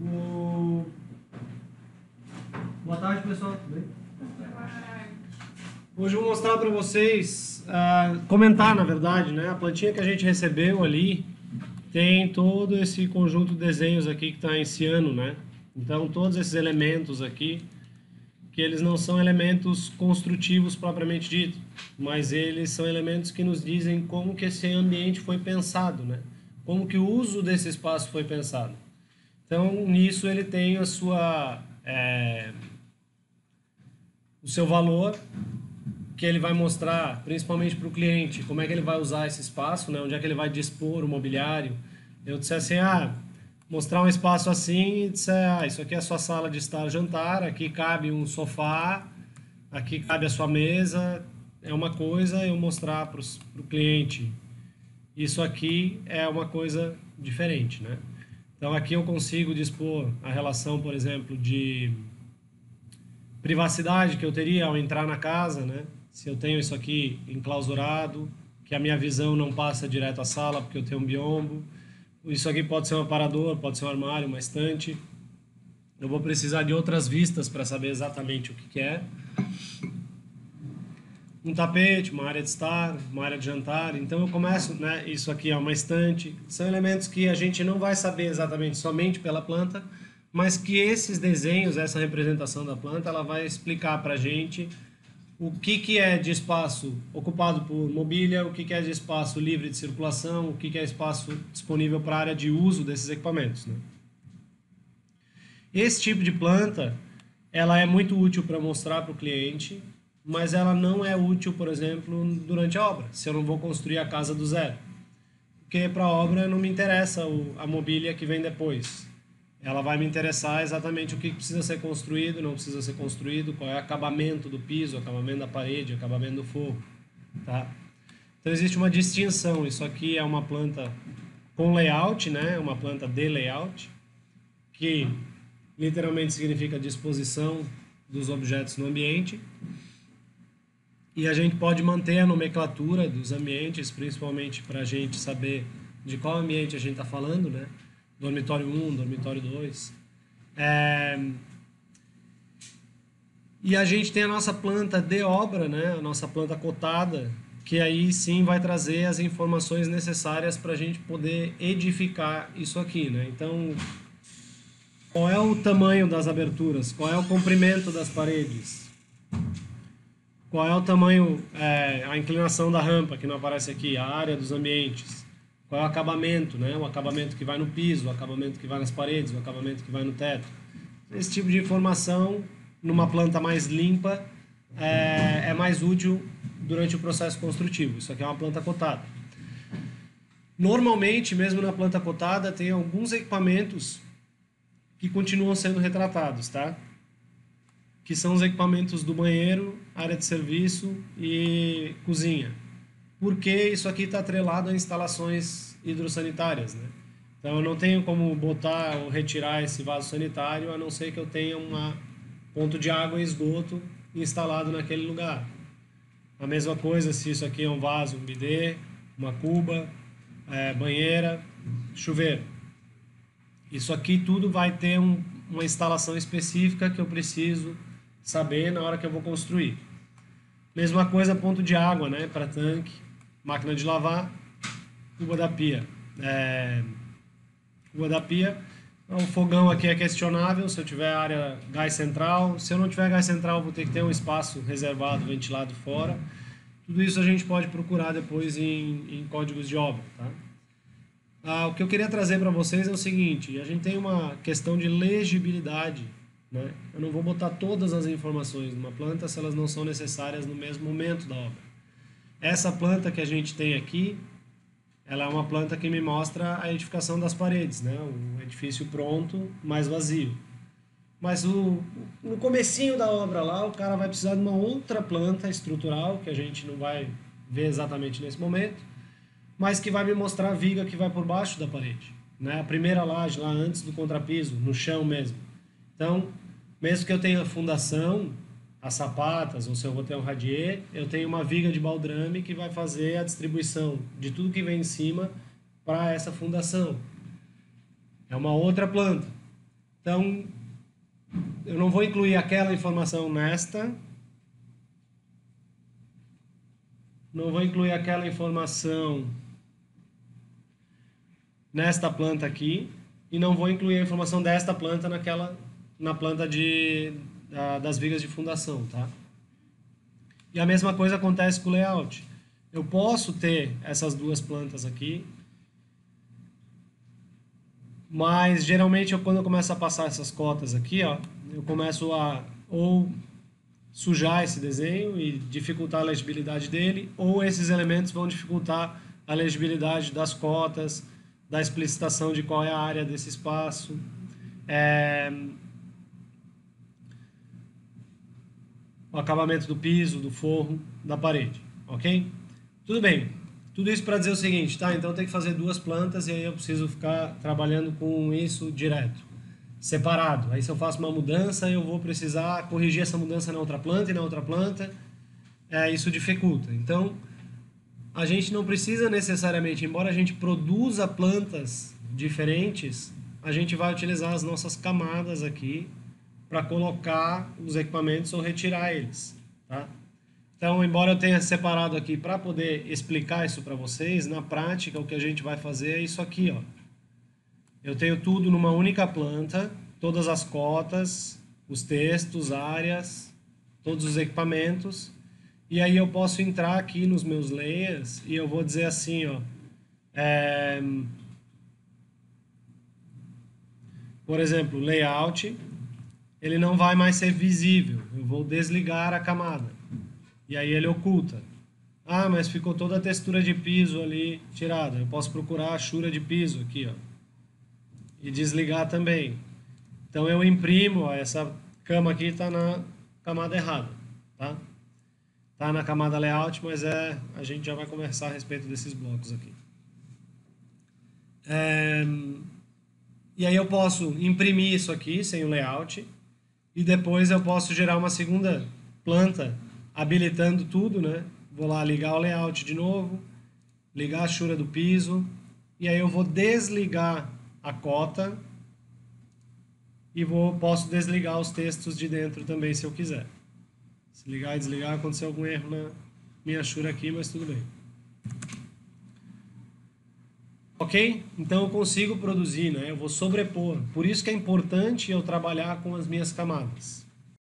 O... Boa tarde, pessoal. Hoje eu vou mostrar para vocês, ah, comentar na verdade, né? A plantinha que a gente recebeu ali tem todo esse conjunto de desenhos aqui que está em ciano, né? Então todos esses elementos aqui, que eles não são elementos construtivos propriamente dito, mas eles são elementos que nos dizem como que esse ambiente foi pensado, né? Como que o uso desse espaço foi pensado. Então nisso ele tem a sua é, o seu valor que ele vai mostrar, principalmente para o cliente, como é que ele vai usar esse espaço, né? onde é que ele vai dispor o mobiliário. Eu disse assim, ah, mostrar um espaço assim e disser, ah, isso aqui é a sua sala de estar jantar, aqui cabe um sofá, aqui cabe a sua mesa, é uma coisa eu mostrar para o cliente. Isso aqui é uma coisa diferente, né? Então aqui eu consigo dispor a relação, por exemplo, de privacidade que eu teria ao entrar na casa, né? Se eu tenho isso aqui enclausurado, que a minha visão não passa direto à sala porque eu tenho um biombo. Isso aqui pode ser um aparador, pode ser um armário, uma estante. Eu vou precisar de outras vistas para saber exatamente o que, que é. Um tapete, uma área de estar, uma área de jantar. Então eu começo, né? Isso aqui é uma estante. São elementos que a gente não vai saber exatamente somente pela planta, mas que esses desenhos, essa representação da planta, ela vai explicar para a gente o que, que é de espaço ocupado por mobília, o que, que é de espaço livre de circulação, o que, que é espaço disponível para a área de uso desses equipamentos. Né? Esse tipo de planta, ela é muito útil para mostrar para o cliente, mas ela não é útil, por exemplo, durante a obra, se eu não vou construir a casa do zero. Porque para a obra não me interessa a mobília que vem depois ela vai me interessar exatamente o que precisa ser construído, não precisa ser construído, qual é o acabamento do piso, acabamento da parede, acabamento do forro, tá? Então existe uma distinção, isso aqui é uma planta com layout, né? Uma planta de layout, que literalmente significa disposição dos objetos no ambiente. E a gente pode manter a nomenclatura dos ambientes, principalmente para a gente saber de qual ambiente a gente está falando, né? Dormitório 1, dormitório 2. É... E a gente tem a nossa planta de obra, né? a nossa planta cotada, que aí sim vai trazer as informações necessárias para a gente poder edificar isso aqui. Né? Então, qual é o tamanho das aberturas? Qual é o comprimento das paredes? Qual é o tamanho, é, a inclinação da rampa, que não aparece aqui, a área dos ambientes? Qual é o acabamento, né? O acabamento que vai no piso, o acabamento que vai nas paredes, o acabamento que vai no teto. Esse tipo de informação, numa planta mais limpa, é, é mais útil durante o processo construtivo. Isso aqui é uma planta cotada. Normalmente, mesmo na planta cotada, tem alguns equipamentos que continuam sendo retratados, tá? Que são os equipamentos do banheiro, área de serviço e cozinha porque isso aqui está atrelado a instalações hidrossanitárias, né? Então eu não tenho como botar ou retirar esse vaso sanitário a não ser que eu tenha um ponto de água e esgoto instalado naquele lugar. A mesma coisa se isso aqui é um vaso, um bidê, uma cuba, é, banheira, chuveiro. Isso aqui tudo vai ter um, uma instalação específica que eu preciso saber na hora que eu vou construir. Mesma coisa ponto de água, né, para tanque máquina de lavar, cuba da pia. É, cuba da pia, o fogão aqui é questionável, se eu tiver área gás central, se eu não tiver gás central vou ter que ter um espaço reservado, ventilado fora. Tudo isso a gente pode procurar depois em, em códigos de obra, tá? Ah, o que eu queria trazer para vocês é o seguinte, a gente tem uma questão de legibilidade, né? Eu não vou botar todas as informações numa planta se elas não são necessárias no mesmo momento da obra. Essa planta que a gente tem aqui, ela é uma planta que me mostra a edificação das paredes, né? O edifício pronto, mais vazio. Mas o, no comecinho da obra lá, o cara vai precisar de uma outra planta estrutural, que a gente não vai ver exatamente nesse momento, mas que vai me mostrar a viga que vai por baixo da parede. né? A primeira laje lá antes do contrapiso, no chão mesmo. Então, mesmo que eu tenha fundação, as sapatas, ou se eu vou ter um radier, eu tenho uma viga de baldrame que vai fazer a distribuição de tudo que vem em cima para essa fundação. É uma outra planta. Então, eu não vou incluir aquela informação nesta. Não vou incluir aquela informação nesta planta aqui e não vou incluir a informação desta planta naquela na planta de da, das vigas de fundação, tá? E a mesma coisa acontece com o layout. Eu posso ter essas duas plantas aqui, mas geralmente eu, quando eu começo a passar essas cotas aqui, ó, eu começo a ou sujar esse desenho e dificultar a legibilidade dele, ou esses elementos vão dificultar a legibilidade das cotas, da explicitação de qual é a área desse espaço. É, o acabamento do piso, do forro, da parede, ok? Tudo bem. Tudo isso para dizer o seguinte, tá? Então tem que fazer duas plantas e aí eu preciso ficar trabalhando com isso direto, separado. Aí se eu faço uma mudança, eu vou precisar corrigir essa mudança na outra planta e na outra planta. É, isso dificulta. Então, a gente não precisa necessariamente, embora a gente produza plantas diferentes, a gente vai utilizar as nossas camadas aqui para colocar os equipamentos ou retirar eles, tá? Então, embora eu tenha separado aqui para poder explicar isso para vocês, na prática o que a gente vai fazer é isso aqui, ó. Eu tenho tudo numa única planta, todas as cotas, os textos, áreas, todos os equipamentos, e aí eu posso entrar aqui nos meus layers e eu vou dizer assim, ó, é, por exemplo, layout, ele não vai mais ser visível. Eu vou desligar a camada. E aí ele oculta. Ah, mas ficou toda a textura de piso ali tirada. Eu posso procurar a achura de piso aqui, ó. E desligar também. Então eu imprimo, ó, essa cama aqui está na camada errada, tá? Tá na camada layout, mas é a gente já vai conversar a respeito desses blocos aqui. É, e aí eu posso imprimir isso aqui sem o layout e depois eu posso gerar uma segunda planta habilitando tudo, né? Vou lá ligar o layout de novo, ligar a achura do piso, e aí eu vou desligar a cota e vou, posso desligar os textos de dentro também se eu quiser. Se ligar e desligar, aconteceu algum erro na minha achura aqui, mas tudo bem. Ok? Então eu consigo produzir, né? Eu vou sobrepor. Por isso que é importante eu trabalhar com as minhas camadas.